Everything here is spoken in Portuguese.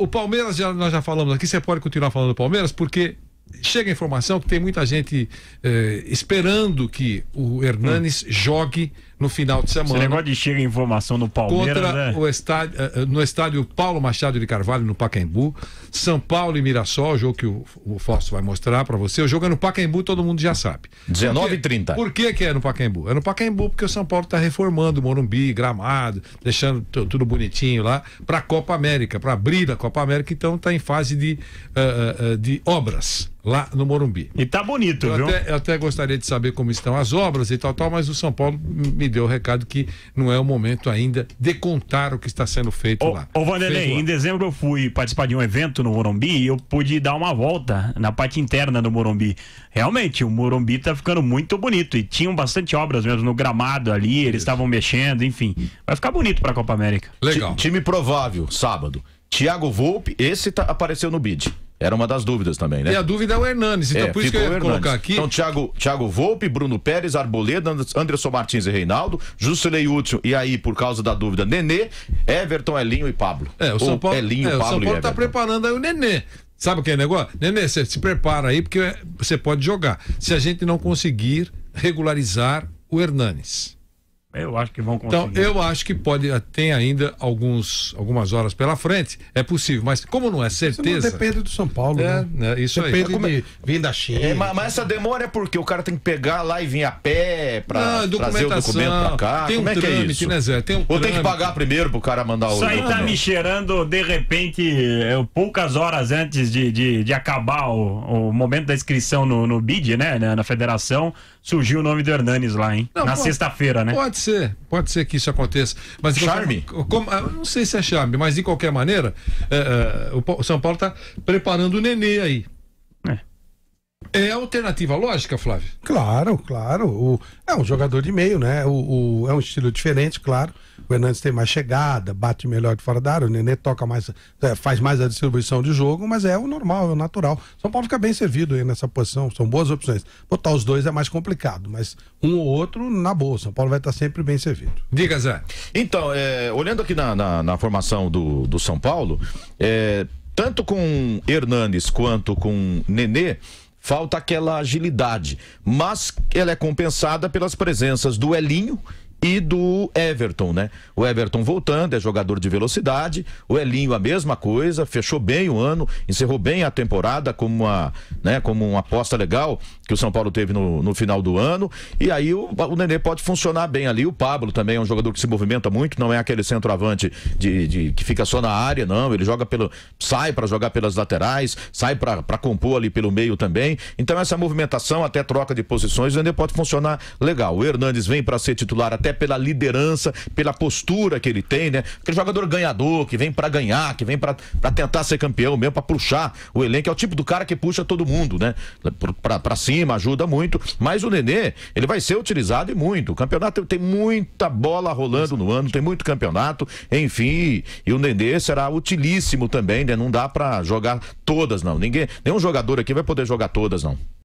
o Palmeiras, já, nós já falamos aqui, você pode continuar falando do Palmeiras, porque chega a informação que tem muita gente eh, esperando que o Hernanes hum. jogue no final de semana. Esse negócio de chega informação no Palmeiras, contra né? o estádio, uh, no estádio Paulo Machado de Carvalho, no Pacaembu. São Paulo e Mirassol, o jogo que o, o Fausto vai mostrar para você. O jogo é no Pacaembu, todo mundo já sabe. 19h30. Por que, que é no Pacaembu? É no Pacaembu porque o São Paulo está reformando o Morumbi, gramado, deixando tudo bonitinho lá para a Copa América, para abrir a Copa América. Então está em fase de, uh, uh, de obras lá no Morumbi. E tá bonito, eu viu? Até, eu até gostaria de saber como estão as obras e tal, tal, mas o São Paulo me deu o recado que não é o momento ainda de contar o que está sendo feito ô, lá. Ô, Vanderlei, em dezembro eu fui participar de um evento no Morumbi e eu pude dar uma volta na parte interna do Morumbi. Realmente, o Morumbi tá ficando muito bonito e tinham bastante obras mesmo no gramado ali, eles estavam mexendo, enfim. Vai ficar bonito para a Copa América. Legal. T time provável, sábado. Thiago Volpe, esse tá, apareceu no bid. Era uma das dúvidas também, né? E a dúvida é o Hernanes, então é, por isso que eu ia colocar aqui. Então, Thiago, Thiago Volpe, Bruno Pérez, Arboleda, Anderson Martins e Reinaldo, Juscelei Útil, e aí, por causa da dúvida, Nenê, Everton, Elinho e Pablo. É, o São Paulo, Elinho, é, Pablo o São Paulo está preparando aí o Nenê. Sabe o que é negócio? Nenê, você se prepara aí, porque você pode jogar. Se a gente não conseguir regularizar o Hernanes. Eu acho que vão conseguir. Então, eu acho que pode tem ainda alguns, algumas horas pela frente, é possível, mas como não é certeza. Isso depende do São Paulo, é, né? É, isso depende aí. de vir da China. É, mas, mas, essa demora é porque o cara tem que pegar lá e vir a pé para trazer o documento para cá. Tem um como é trâmite, que é isso? Né, Zé? Tem um Ou tem que pagar primeiro pro cara mandar o. Isso aí tá me cheirando, de repente, é, poucas horas antes de, de, de acabar o, o momento da inscrição no, no BID, né? Na federação, surgiu o nome do Hernanes lá, hein? Não, Na sexta-feira, né? Pode ser, pode ser que isso aconteça. Mas charme? Como, não sei se é charme, mas de qualquer maneira, é, é, o São Paulo está preparando o Nenê aí. É. Alternativa lógica, Flávio? Claro, claro. O, é um jogador de meio, né? O, o, é um estilo diferente, claro. O Hernandes tem mais chegada, bate melhor de fora da área, o Nenê toca mais, é, faz mais a distribuição de jogo, mas é o normal, é o natural. São Paulo fica bem servido aí nessa posição, são boas opções. Botar os dois é mais complicado, mas um ou outro, na boa. São Paulo vai estar sempre bem servido. Diga, Zé. Então, é, olhando aqui na, na, na, formação do, do São Paulo, é, tanto com Hernanes quanto com Nenê, falta aquela agilidade, mas ela é compensada pelas presenças do Elinho e do Everton, né? O Everton voltando, é jogador de velocidade, o Elinho a mesma coisa, fechou bem o ano, encerrou bem a temporada como uma, né, como uma aposta legal que o São Paulo teve no, no final do ano, e aí o, o Nenê pode funcionar bem ali, o Pablo também é um jogador que se movimenta muito, não é aquele centroavante de, de que fica só na área, não, ele joga pelo, sai para jogar pelas laterais, sai para compor ali pelo meio também, então essa movimentação, até troca de posições, o Nenê pode funcionar legal, o Hernandes vem para ser titular até até pela liderança, pela postura que ele tem, né? Aquele jogador ganhador, que vem para ganhar, que vem para tentar ser campeão mesmo, para puxar o elenco. É o tipo do cara que puxa todo mundo, né? Para cima, ajuda muito. Mas o Nenê, ele vai ser utilizado e muito. O campeonato tem muita bola rolando no ano, tem muito campeonato, enfim. E o Nenê será utilíssimo também, né? Não dá para jogar todas, não. Ninguém, nenhum jogador aqui vai poder jogar todas, não.